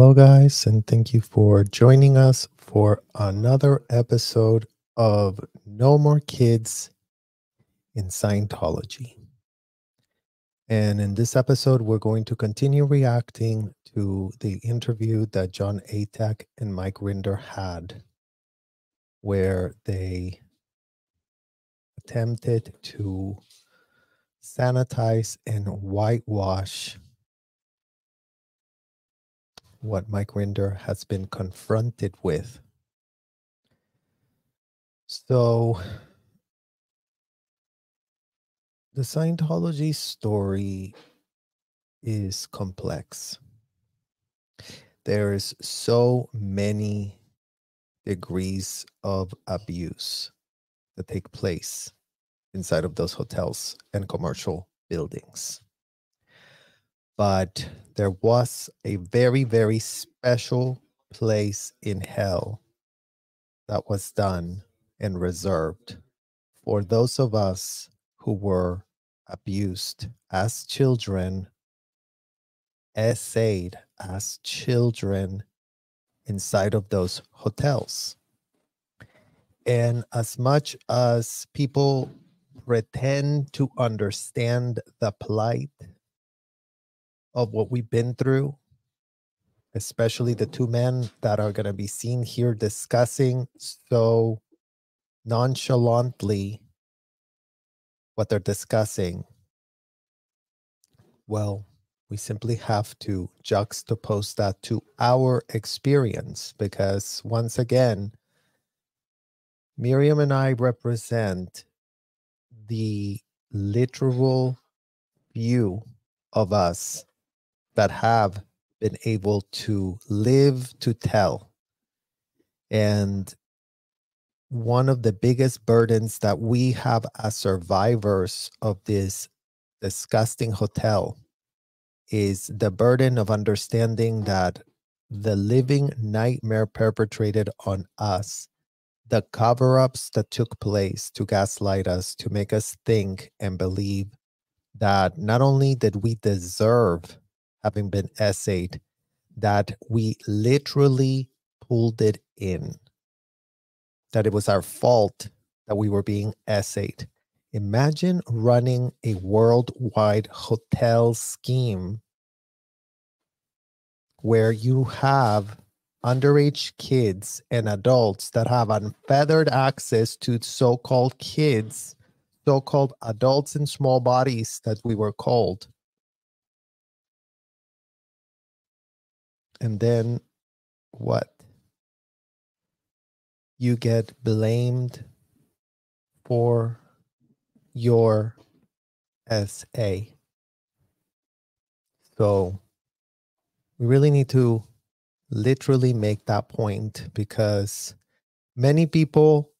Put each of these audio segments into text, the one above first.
Hello, guys, and thank you for joining us for another episode of No More Kids in Scientology. And in this episode, we're going to continue reacting to the interview that John Atack and Mike Rinder had, where they attempted to sanitize and whitewash what Mike Rinder has been confronted with. So, the Scientology story is complex. There's so many degrees of abuse that take place inside of those hotels and commercial buildings but there was a very, very special place in hell that was done and reserved for those of us who were abused as children, essayed as children inside of those hotels. And as much as people pretend to understand the plight of what we've been through, especially the two men that are going to be seen here discussing so nonchalantly what they're discussing. Well, we simply have to juxtapose that to our experience because, once again, Miriam and I represent the literal view of us that have been able to live to tell. And one of the biggest burdens that we have as survivors of this disgusting hotel is the burden of understanding that the living nightmare perpetrated on us, the cover ups that took place to gaslight us, to make us think and believe that not only did we deserve having been essayed that we literally pulled it in, that it was our fault that we were being essayed. Imagine running a worldwide hotel scheme where you have underage kids and adults that have unfeathered access to so called kids, so called adults in small bodies that we were called and then what? You get blamed for your SA. So we really need to literally make that point because many people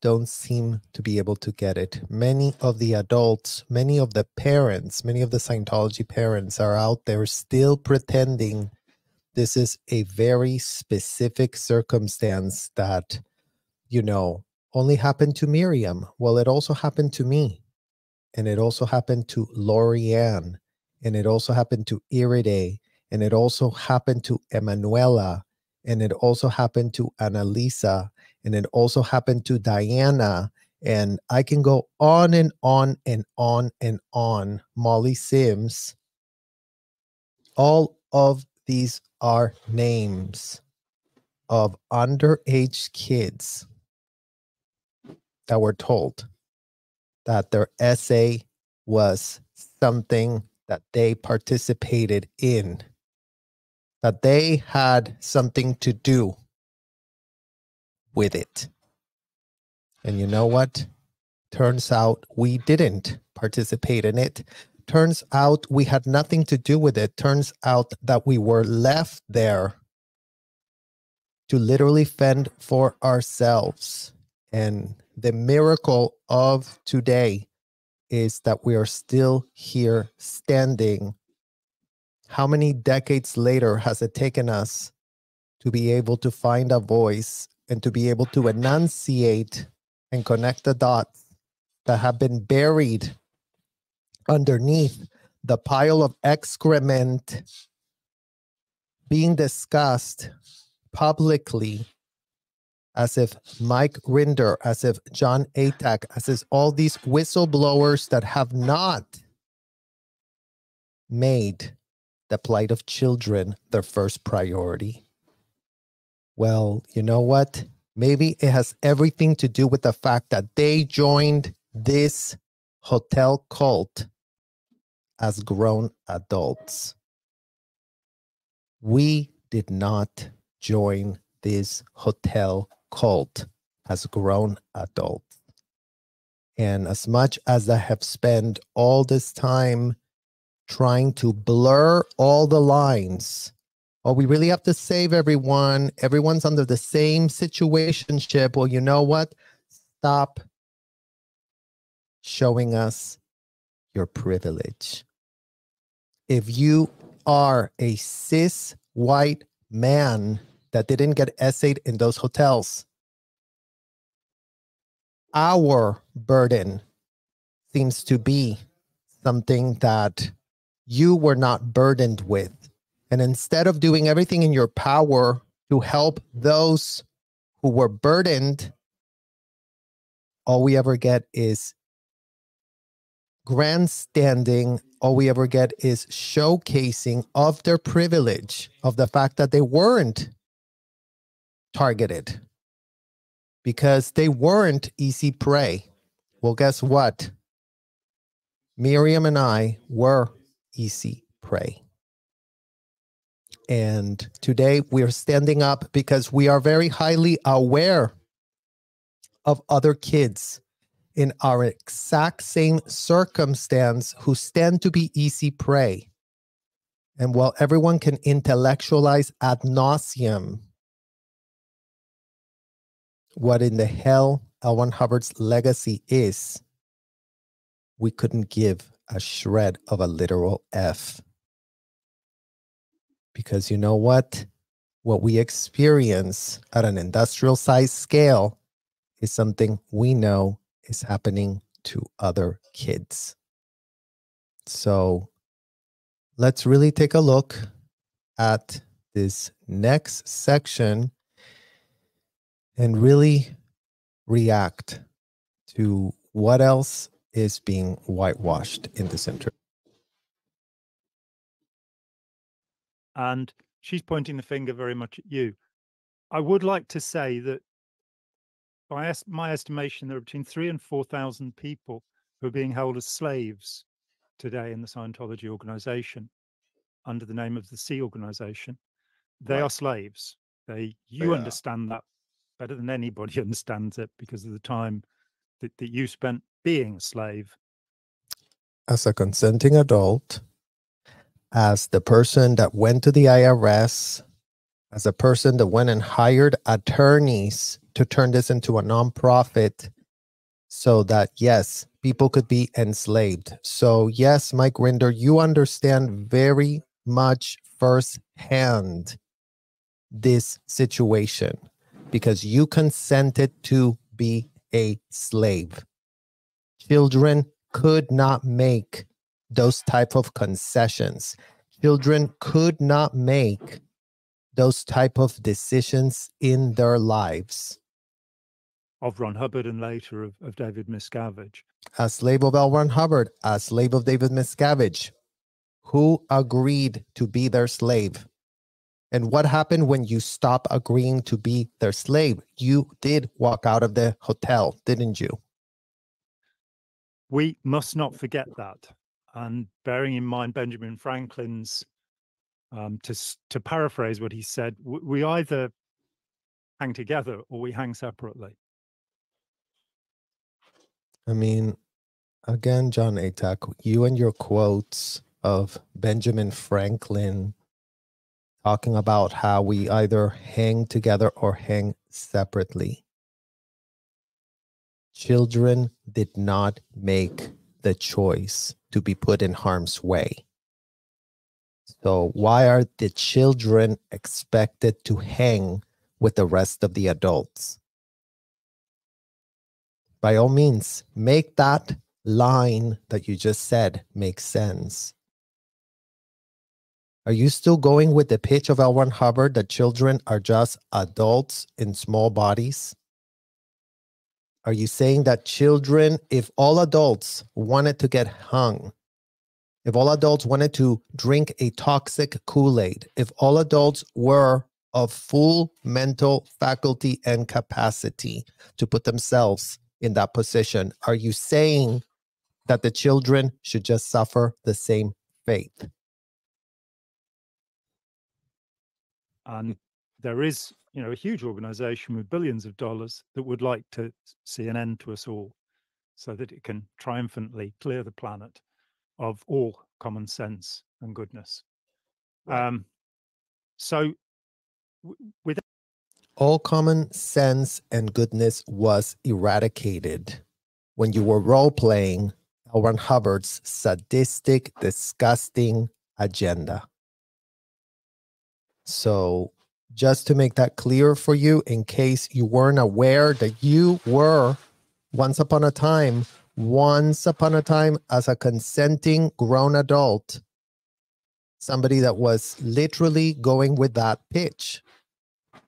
don't seem to be able to get it. Many of the adults, many of the parents, many of the Scientology parents are out there still pretending this is a very specific circumstance that, you know, only happened to Miriam. Well, it also happened to me. And it also happened to Lorianne. And it also happened to Iride. And it also happened to Emanuela. And it also happened to Annalisa and it also happened to Diana. And I can go on and on and on and on. Molly Sims. All of these are names of underage kids that were told that their essay was something that they participated in, that they had something to do with it. And you know what? Turns out we didn't participate in it. Turns out we had nothing to do with it. Turns out that we were left there to literally fend for ourselves. And the miracle of today is that we are still here standing. How many decades later has it taken us to be able to find a voice and to be able to enunciate and connect the dots that have been buried underneath the pile of excrement being discussed publicly as if Mike Rinder, as if John Atack, as if all these whistleblowers that have not made the plight of children their first priority. Well, you know what? Maybe it has everything to do with the fact that they joined this hotel cult as grown adults. We did not join this hotel cult as grown adults. And as much as I have spent all this time trying to blur all the lines, oh, we really have to save everyone. Everyone's under the same situationship. Well, you know what? Stop showing us your privilege. If you are a cis white man that didn't get essayed in those hotels. Our burden seems to be something that you were not burdened with. And instead of doing everything in your power to help those who were burdened, all we ever get is grandstanding all we ever get is showcasing of their privilege of the fact that they weren't targeted because they weren't easy prey. Well, guess what? Miriam and I were easy prey. And today we are standing up because we are very highly aware of other kids in our exact same circumstance who stand to be easy prey. And while everyone can intellectualize ad nauseum what in the hell. Ron Hubbard's legacy is, we couldn't give a shred of a literal F. Because you know what? What we experience at an industrial size scale is something we know is happening to other kids. So let's really take a look at this next section and really react to what else is being whitewashed in this interview. And she's pointing the finger very much at you. I would like to say that by es- my estimation, there are between three and 4,000 people who are being held as slaves today in the Scientology organization under the name of the Sea organization. They right. are slaves. They, you they understand that better than anybody understands it because of the time that, that you spent being a slave. As a consenting adult, as the person that went to the IRS, as a person that went and hired attorneys to turn this into a nonprofit so that yes people could be enslaved. So yes mike rinder you understand very much firsthand this situation because you consented to be a slave. Children could not make those type of concessions children could not make those type of decisions in their lives of Ron Hubbard and later of, of David Miscavige. A slave of L. Ron Hubbard, a slave of David Miscavige, who agreed to be their slave. And what happened when you stop agreeing to be their slave? You did walk out of the hotel, didn't you? We must not forget that. And bearing in mind Benjamin Franklin's, um, to, to paraphrase what he said, we either hang together or we hang separately. I mean, again, John Atack, you and your quotes of Benjamin Franklin talking about how we either hang together or hang separately. Children did not make the choice to be put in harm's way. So, why are the children expected to hang with the rest of the adults? by all means, make that line that you just said make sense. Are you still going with the pitch of L. Ron Hubbard that children are just adults in small bodies? Are you saying that children, if all adults wanted to get hung, if all adults wanted to drink a toxic Kool Aid, if all adults were of full mental faculty and capacity to put themselves in that position, are you saying that the children should just suffer the same fate? And there is, you know, a huge organization with billions of dollars that would like to see an end to us all so that it can triumphantly clear the planet of all common sense and goodness. Um, so, with all common sense and goodness was eradicated when you were role playing L. Ron Hubbard's sadistic, disgusting agenda. So, just to make that clear for you, in case you weren't aware that you were once upon a time, once upon a time, as a consenting grown adult, somebody that was literally going with that pitch.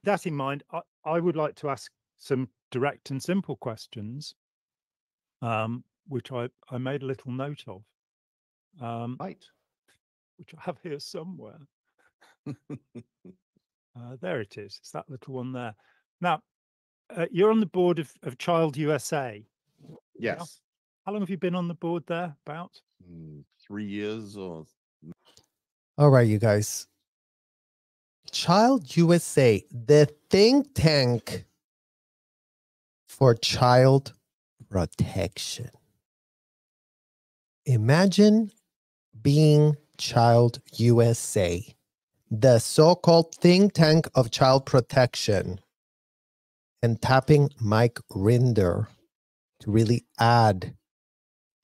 That in mind, I, I would like to ask some direct and simple questions, um, which I, I made a little note of. Um, Right. which I have here somewhere. Uh, there it is. It's that little one there. Now, uh, you're on the board of, of Child USA. Yes. How long have you been on the board there? About? Mm, Three years or All right, you guys. Child USA, the think tank for child protection. Imagine being Child USA, the so called think tank of child protection, and tapping Mike Rinder to really add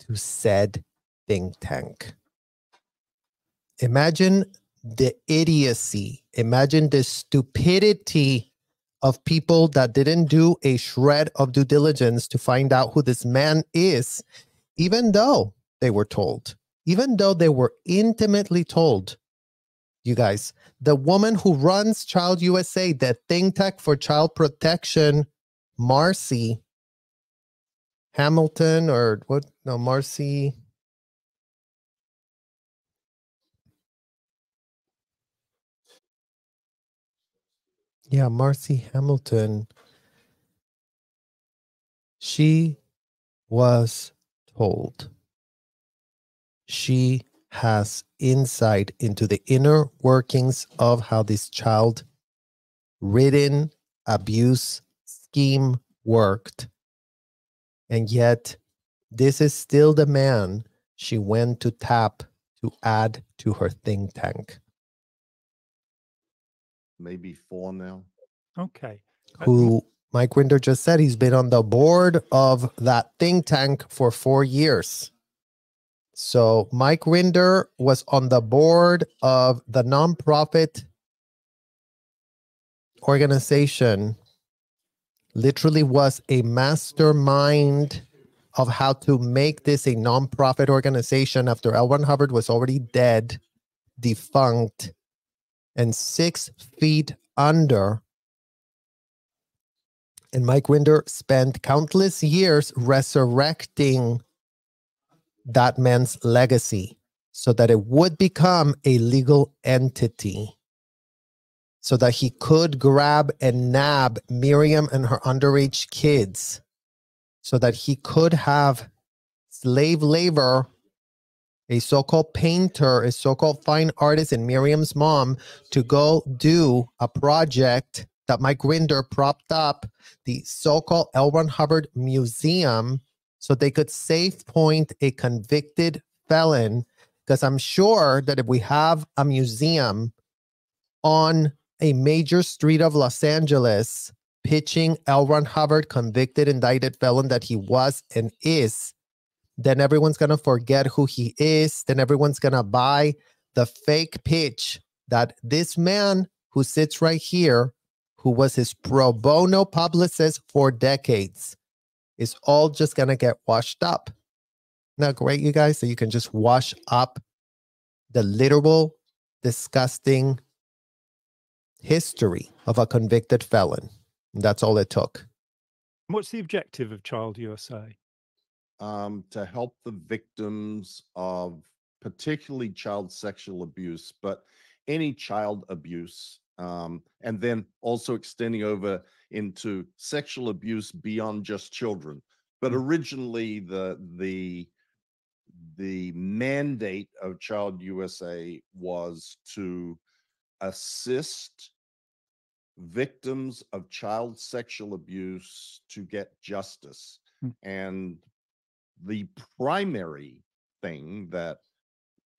to said think tank. Imagine the idiocy, imagine the stupidity of people that didn't do a shred of due diligence to find out who this man is, even though they were told, even though they were intimately told. You guys, the woman who runs Child USA, the think tank for child protection, Marci Hamilton, or what? No, Marci. Yeah, Marci Hamilton. She was told she has insight into the inner workings of how this child ridden abuse scheme worked. And yet, this is still the man she went to tap to add to her think tank. maybe four now. Okay. Who Mike Rinder just said he's been on the board of that think tank for four years. So Mike Rinder was on the board of the nonprofit organization, literally was a mastermind of how to make this a nonprofit organization after L. Ron Hubbard was already dead, defunct, and six feet under and Mike Rinder spent countless years resurrecting that man's legacy so that it would become a legal entity, so that he could grab and nab Miriam and her underage kids, so that he could have slave labor, a so called painter, a so called fine artist, and Miriam's mom to go do a project that Mike Rinder propped up the so-called L. Ron Hubbard Museum so they could safe point a convicted felon. Because I'm sure that if we have a museum on a major street of Los Angeles pitching L. Ron Hubbard, convicted, indicted felon that he was and is, then everyone's going to forget who he is. Then everyone's going to buy the fake pitch that this man who sits right here who was his pro bono publicist for decades, is all just going to get washed up. Now, great, you guys, so you can just wash up the literal disgusting history of a convicted felon. That's all it took. What's the objective of Child USA? Um, to help the victims of particularly child sexual abuse, but any child abuse, um, and then also extending over into sexual abuse beyond just children. But Mm. originally, the the the mandate of Child USA was to assist victims of child sexual abuse to get justice. Mm. And the primary thing that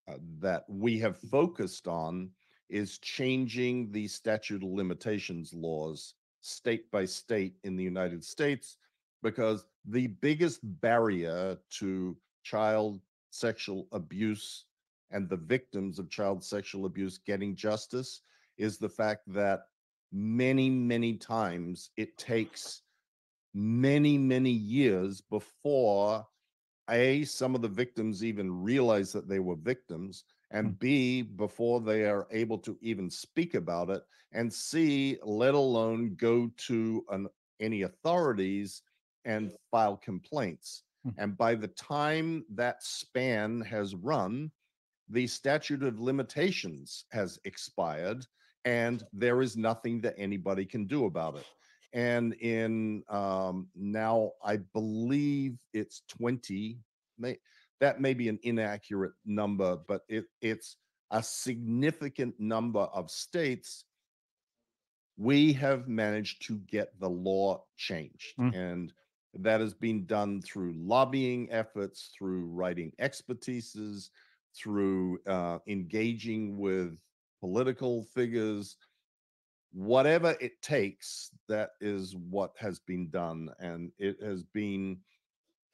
uh, that we have focused on is changing the statute of limitations laws state by state in the United States because the biggest barrier to child sexual abuse and the victims of child sexual abuse getting justice is the fact that many, many times it takes many, many years before A, some of the victims even realize that they were victims, and B, before they are able to even speak about it, and C, let alone go to an, any authorities and file complaints. Mm. And by the time that span has run, the statute of limitations has expired and there is nothing that anybody can do about it. And in um, now, I believe it's 20, may, that may be an inaccurate number, but it, it's a significant number of states. We have managed to get the law changed. Mm. And that has been done through lobbying efforts, through writing expertises, through uh, engaging with political figures, whatever it takes, that is what has been done. And it has been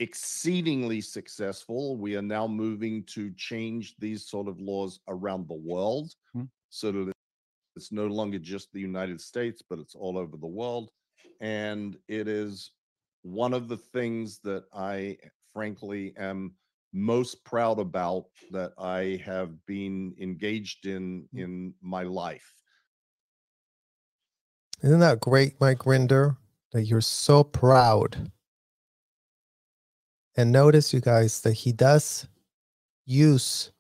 exceedingly successful. We are now moving to change these sort of laws around the world Hmm. so that it's no longer just the United States, but it's all over the world. And it is one of the things that I frankly am most proud about that I have been engaged in in my life. Isn't that great, Mike Rinder, that you're so proud? And notice, you guys, that he does use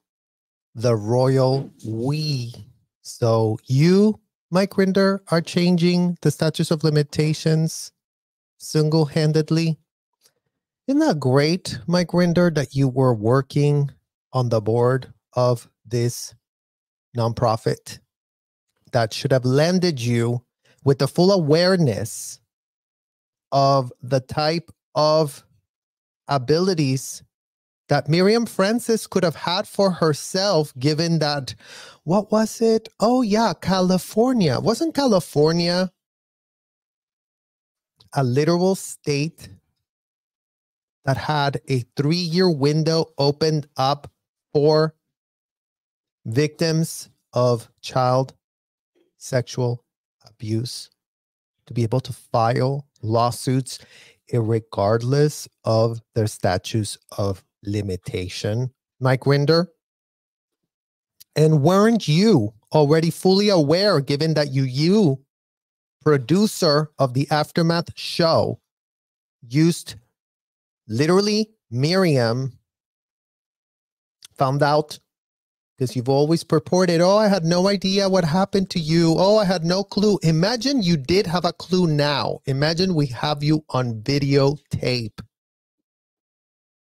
the royal we. So you, Mike Rinder, are changing the statutes of limitations single handedly. Isn't that great, Mike Rinder, that you were working on the board of this nonprofit that should have landed you with the full awareness of the type of abilities that Miriam Francis could have had for herself, given that, what was it? Oh, yeah, California. Wasn't California a literal state that had a three year window opened up for victims of child sexual abuse to be able to file lawsuits regardless of their statutes of limitation, Mike Rinder? And weren't you already fully aware, given that you, you, producer of the Aftermath show, used literally Miriam, found out because you've always purported, oh, I had no idea what happened to you. Oh, I had no clue. Imagine you did have a clue now. Imagine we have you on videotape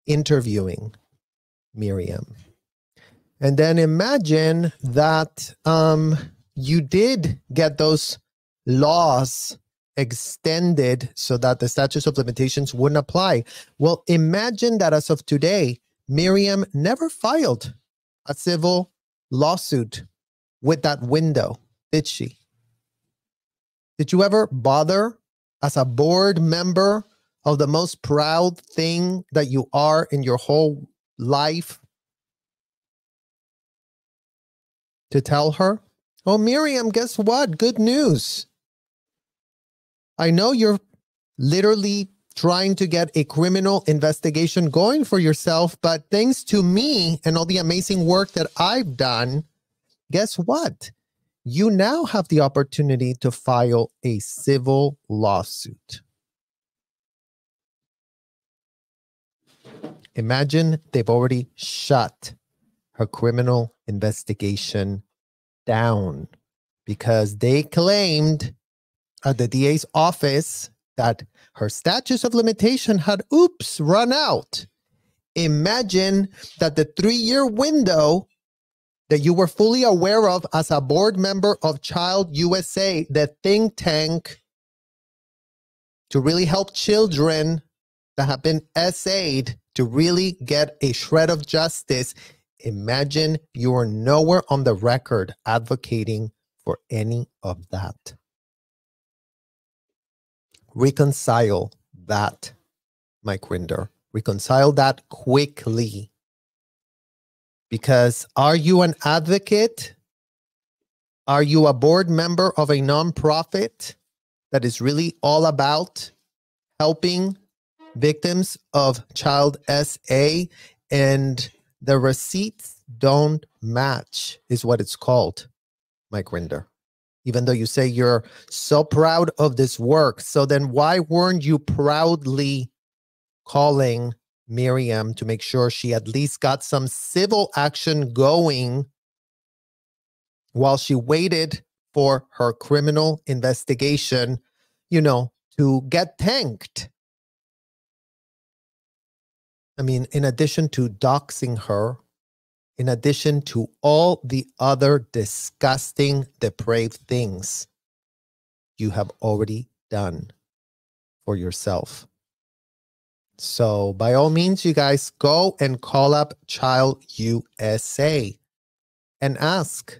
interviewing Miriam. And then imagine that um, you did get those laws extended so that the statutes of limitations wouldn't apply. Well, imagine that as of today, Miriam never filed a civil lawsuit with that window, did she? Did you ever bother as a board member of the most proud thing that you are in your whole life to tell her, Oh, Miriam, guess what? Good news. I know you're literally trying to get a criminal investigation going for yourself, but thanks to me and all the amazing work that I've done, guess what? You now have the opportunity to file a civil lawsuit. Imagine they've already shut her criminal investigation down because they claimed at the DA's office that her statutes of limitation had oops run out. Imagine that the three year window that you were fully aware of as a board member of Child USA, the think tank to really help children that have been essayed to really get a shred of justice. Imagine you are nowhere on the record advocating for any of that. Reconcile that, Mike Rinder. Reconcile that quickly. Because are you an advocate? Are you a board member of a nonprofit that is really all about helping victims of child SA and the receipts don't match, is what it's called, Mike Rinder. Even though you say you're so proud of this work. So then why weren't you proudly calling Miriam to make sure she at least got some civil action going while she waited for her criminal investigation, you know, to get tanked? I mean, in addition to doxing her, in addition to all the other disgusting, depraved things you have already done for yourself. So, by all means, you guys go and call up Child USA and ask.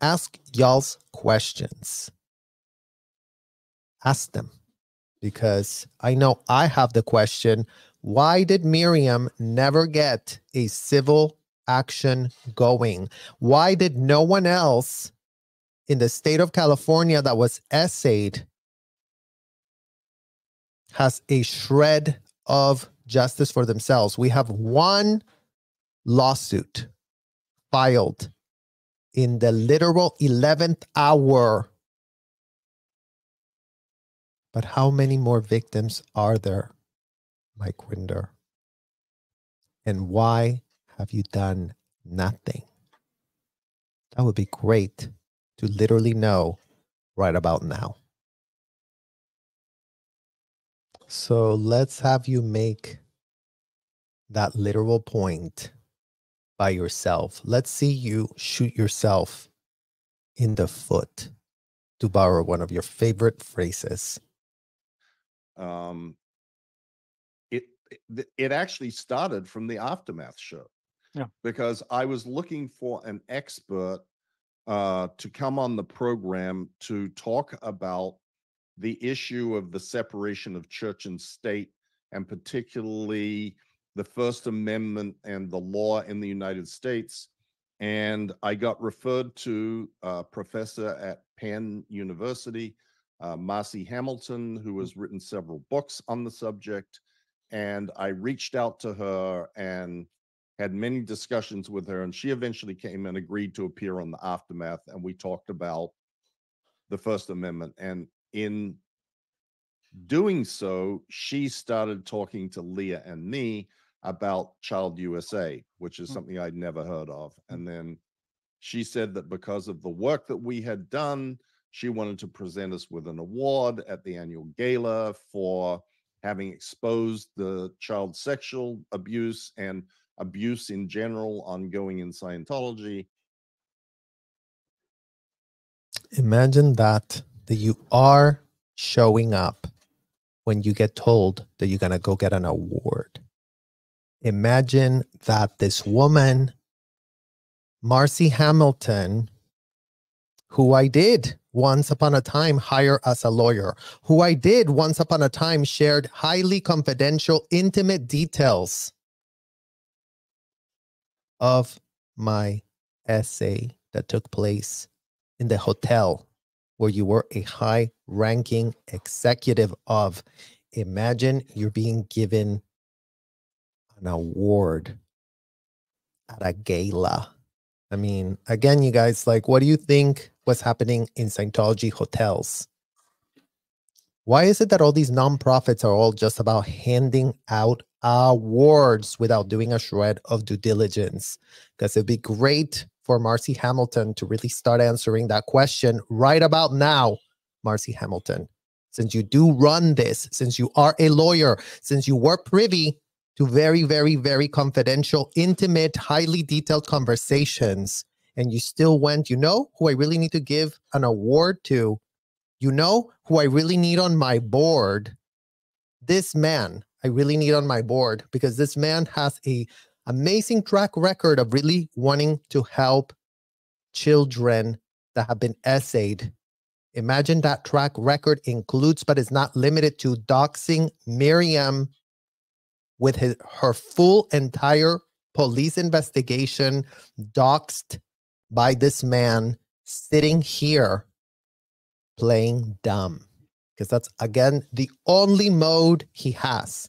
Ask y'all's questions. Ask them because I know I have the question why did Miriam never get a civil action going? Why did no one else in the state of California that was essayed has a shred of justice for themselves? We have one lawsuit filed in the literal 11th hour but how many more victims are there, Mike Rinder? And why have you done nothing? That would be great to literally know right about now. So let's have you make that literal point by yourself. Let's see you shoot yourself in the foot, to borrow one of your favorite phrases um, it actually started from the aftermath show. Yeah. Because I was looking for an expert uh, to come on the program to talk about the issue of the separation of church and state, and particularly the First Amendment and the law in the United States. And I got referred to a professor at Penn University uh, Marci Hamilton, who has written several books on the subject. And I reached out to her and had many discussions with her. And she eventually came and agreed to appear on the aftermath. And we talked about the First Amendment. And in doing so, she started talking to Leah and me about Child USA, which is hmm. something I'd never heard of. Hmm. And then she said that because of the work that we had done, she wanted to present us with an award at the annual gala for having exposed the child sexual abuse and abuse in general ongoing in Scientology. Imagine that that you are showing up when you get told that you're going to go get an award. Imagine that this woman Marci Hamilton who I did once upon a time hire as a lawyer, who I did once upon a time shared highly confidential, intimate details of my essay that took place in the hotel where you were a high ranking executive of. Imagine you're being given an award at a gala I mean, again, you guys, like, what do you think was happening in Scientology hotels? Why is it that all these nonprofits are all just about handing out awards without doing a shred of due diligence? Because it'd be great for Marci Hamilton to really start answering that question right about now, Marci Hamilton. Since you do run this, since you are a lawyer, since you were privy to very, very, very confidential, intimate, highly detailed conversations, and you still went, you know who I really need to give an award to? You know who I really need on my board? This man I really need on my board because this man has a amazing track record of really wanting to help children that have been essayed. Imagine that track record includes, but is not limited to, doxing Miriam with his, her full entire police investigation doxed by this man sitting here playing dumb. Because that's, again, the only mode he has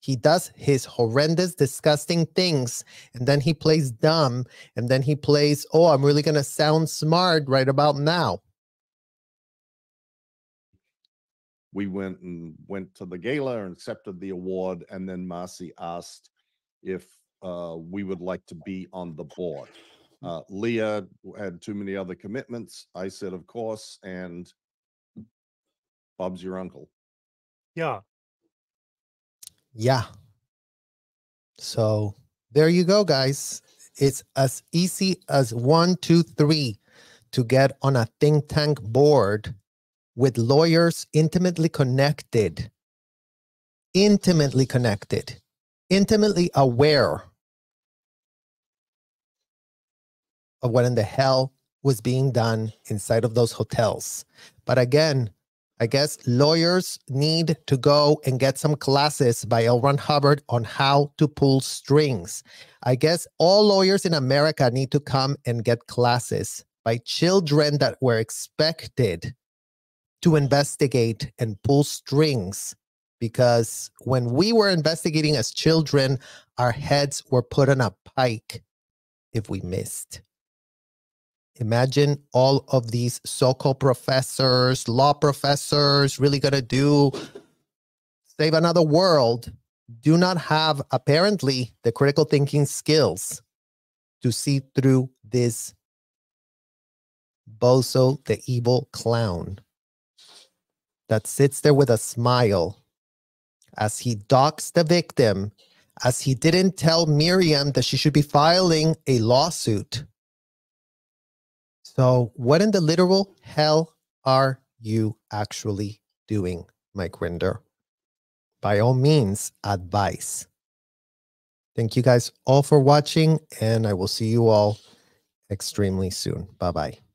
he does his horrendous, disgusting things, and then he plays dumb, and then he plays, oh, I'm really going to sound smart right about now. We went and went to the gala and accepted the award, and then Marci asked if uh, we would like to be on the board. Uh, Leah had too many other commitments. I said, of course, and Bob's your uncle. Yeah, yeah. So there you go, guys. It's as easy as one, two, three to get on a think tank board with lawyers intimately connected, intimately connected, intimately aware of what in the hell was being done inside of those hotels. But again, I guess lawyers need to go and get some classes by L. Ron Hubbard on how to pull strings. I guess all lawyers in America need to come and get classes by children that were expected to investigate and pull strings. Because when we were investigating as children, our heads were put on a pike if we missed. Imagine all of these so called professors, law professors, really going to do save another world, do not have apparently the critical thinking skills to see through this bozo, the evil clown that sits there with a smile as he docks the victim, as he didn't tell Miriam that she should be filing a lawsuit so, what in the literal hell are you actually doing, Mike Rinder? By all means, advice. Thank you guys all for watching, and I will see you all extremely soon. Bye bye.